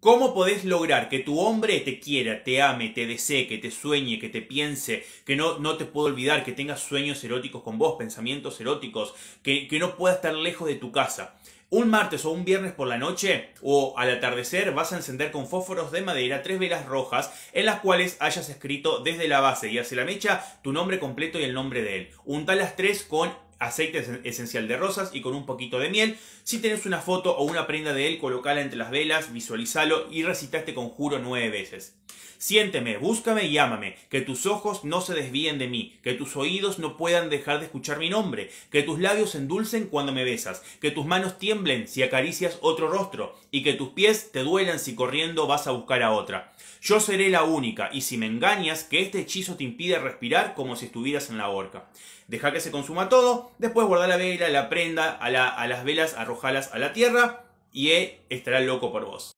¿Cómo podés lograr que tu hombre te quiera, te ame, te desee, que te sueñe, que te piense, que no, no te pueda olvidar, que tenga sueños eróticos con vos, pensamientos eróticos, que, que no pueda estar lejos de tu casa? Un martes o un viernes por la noche o al atardecer vas a encender con fósforos de madera tres velas rojas en las cuales hayas escrito desde la base y hacia la mecha tu nombre completo y el nombre de él. Untalas tres con aceite esencial de rosas y con un poquito de miel. Si tenés una foto o una prenda de él, colocala entre las velas, visualizalo y recita este conjuro nueve veces. Siénteme, búscame y ámame, que tus ojos no se desvíen de mí, que tus oídos no puedan dejar de escuchar mi nombre, que tus labios endulcen cuando me besas, que tus manos tiemblen si acaricias otro rostro, y que tus pies te duelan si corriendo vas a buscar a otra. Yo seré la única, y si me engañas, que este hechizo te impide respirar como si estuvieras en la horca. Deja que se consuma todo, después guarda la vela, la prenda, a, a las velas, arrojalas a la tierra, y él estará loco por vos.